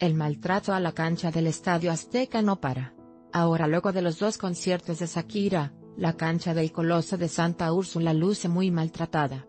El maltrato a la cancha del Estadio Azteca no para. Ahora luego de los dos conciertos de Shakira, la cancha del Coloso de Santa Úrsula luce muy maltratada.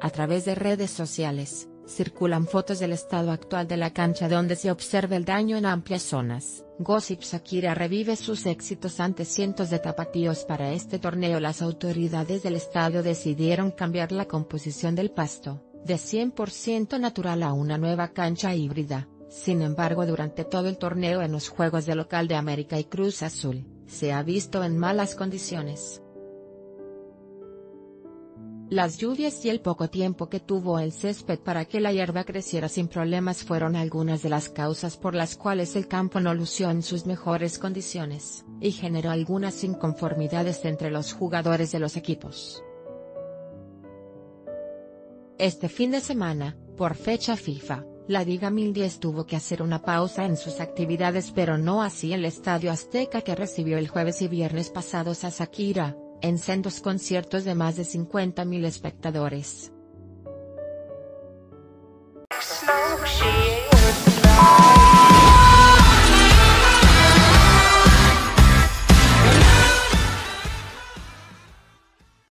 A través de redes sociales, circulan fotos del estado actual de la cancha donde se observa el daño en amplias zonas. Gossip Shakira revive sus éxitos ante cientos de tapatíos para este torneo Las autoridades del estadio decidieron cambiar la composición del pasto, de 100% natural a una nueva cancha híbrida, sin embargo durante todo el torneo en los Juegos de Local de América y Cruz Azul, se ha visto en malas condiciones. Las lluvias y el poco tiempo que tuvo el césped para que la hierba creciera sin problemas fueron algunas de las causas por las cuales el campo no lució en sus mejores condiciones, y generó algunas inconformidades entre los jugadores de los equipos. Este fin de semana, por fecha FIFA, la Liga 1010 tuvo que hacer una pausa en sus actividades pero no así el Estadio Azteca que recibió el jueves y viernes pasados a Shakira, en sendos conciertos de más de 50.000 espectadores.